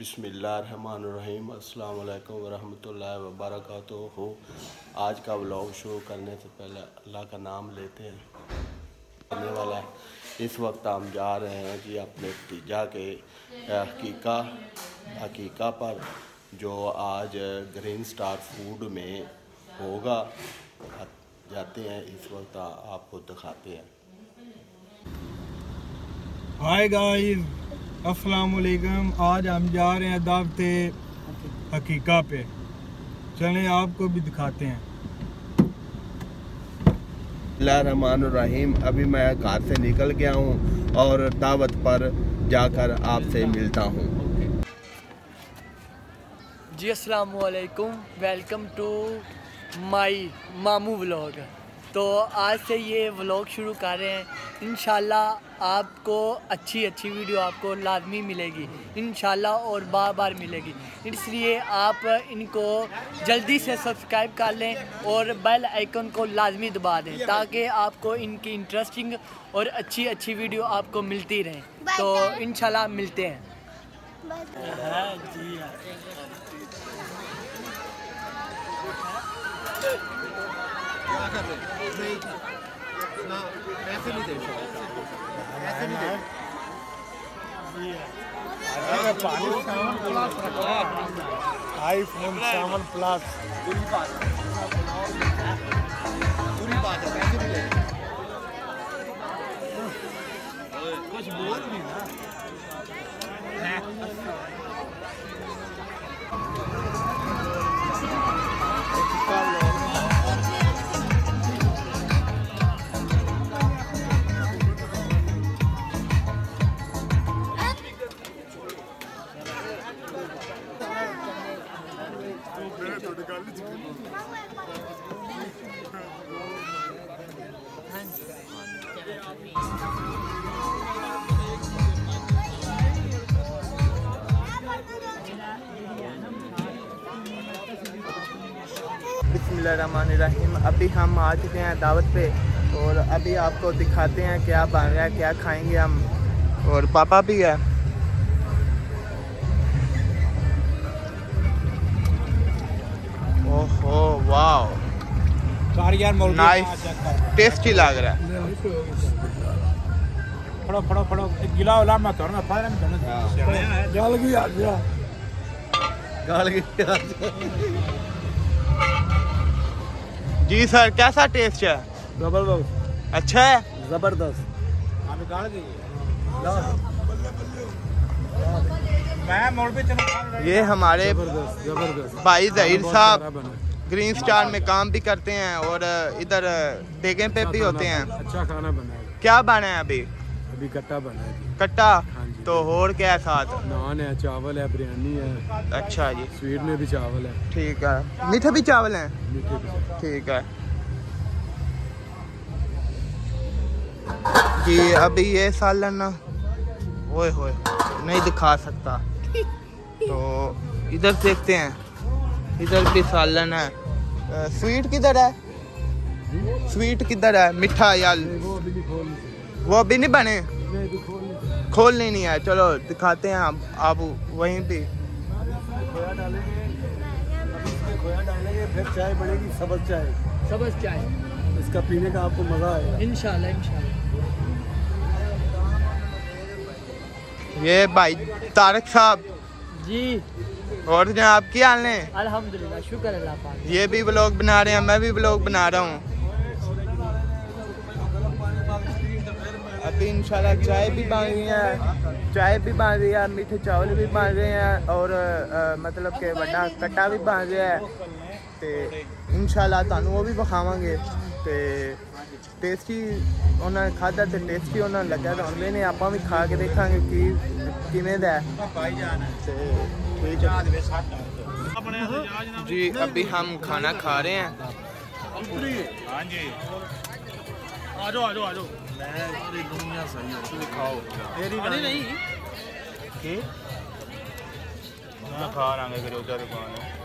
बिसमीम अल्लाम वरहमतुल्लाहि वबरकatuh आज का व्लॉग शुरू करने से पहले अल्लाह का नाम लेते हैं। करने वाला इस वक्त हम जा रहे हैं जी अपने भतीजा के हकीका हकीका पर, जो आज ग्रीन स्टार फ़ूड में होगा। जाते हैं, इस वक्त आपको दिखाते हैं। हाय गाइस अस्सलाम वालेकुम आज हम जा रहे हैं दावत हकीका पे। चलें आपको भी दिखाते हैं। रहमान रहीम अभी मैं घर से निकल गया हूँ और दावत पर जाकर आपसे मिलता हूँ। जी अस्सलाम वालेकुम वेलकम टू माय मामू व्लॉग। तो आज से ये व्लॉग शुरू कर रहे हैं। इन आपको अच्छी अच्छी वीडियो आपको लाजमी मिलेगी। इन और बार बार मिलेगी। इसलिए आप इनको जल्दी से सब्सक्राइब कर लें और बेल आइकन को लाजमी दबा दें ताकि आपको इनकी इंटरेस्टिंग और अच्छी अच्छी वीडियो आपको मिलती रहें। तो इन मिलते हैं। हाँ जी कर रहे ना ऐसे नहीं दे ऐसे नहीं दे iPhone seven plus. IPhone seven पूरी रहीम अभी हम आ चुके हैं दावत पे और अभी आपको दिखाते हैं क्या बन रहा है, क्या खाएँगे हम। और पापा भी है। नाइस टेस्टी लग रहा है। फड़ो फड़ो फड़ो। गिला वाला मैं तो ना फायर में गल गया गया गल गया जी सर कैसा टेस्ट है? ज़बरदस्त अच्छा है? ज़बरदस्त। ये हमारे ज़बरदस्त भाई जहीर साहब। ग्रीन स्टार में काम भी करते हैं और इधर डेगे पे भी होते हैं। अच्छा खाना बना क्या बना है अभी? अभी कट्टा बना है। कट्टा? हाँ तो और क्या है साथ? नान है चावल है बिरयानी है। अच्छा जी। स्वीट में भी चावल है। ठीक है। मीठे भी चावल हैं? ठीक है। जी अभी ये सालन ना ओए होए नहीं दिखा सकता। तो इधर देखते हैं। इधर भी सालन है। स्वीट किधर है? स्वीट किधर है? मिठा या वो अभी नहीं बने? खोलने नहीं है चलो दिखाते हैं आप आप वहीं पे। फिर चाय बढ़ेगी सबज चाय सबज चाय। इसका पीने का आपको मज़ा आएगा। इंशाल्लाह इंशाल्लाह। ये भाई तारक साहब। जी। और जो आप क्या हाल है? अल्हम्दुलिल्लाह शुक्र अल्लाह ये भी ब्लॉग बना रहे हैं मैं भी ब्लॉग बना रहा हूँ। अभी इंशाल्लाह चाय भी बन रही है चाय भी बन रही है मीठे चावल भी बन रहे हैं और आ, मतलब के वड्डा कट्टा भी बन रहा है। तो इंशाल्लाह थानू वो भी बखावे ਤੇ ਟੇਸਟੀ ਉਹਨਾਂ ਖਾਦਾ ਤੇ ਟੇਸਟੀ ਉਹਨਾਂ ਲੱਗਾ ਤਾਂ ਅਗਲੇ ਨੇ ਆਪਾਂ ਵੀ ਖਾ ਕੇ ਦੇਖਾਂਗੇ ਕੀ ਕਿਵੇਂ ਦਾ ਹੈ। ਭਾਈ ਜਾਨ ਤੇ ਠੀਕ ਹੈ। ਆਪਣੇ ਜੀ ਅਭੀ ਹਮ ਖਾਣਾ ਖਾ ਰਹੇ ਹਾਂ। ਹਾਂਜੀ। ਆ ਜਾਓ ਆ ਜਾਓ ਆ ਜਾਓ ਮੈਂ ਪੂਰੀ ਦੁਨੀਆ ਸਹੀ ਹੈ ਤੁਸੀਂ ਖਾਓ। ਤੇਰੀ ਨਹੀਂ ਨਹੀਂ। ਕੀ? ਮੈਂ ਖਾ ਰਾਂਗੇ ਫਿਰ ਉਹਦਾ ਦੁਕਾਨ। ਹੈ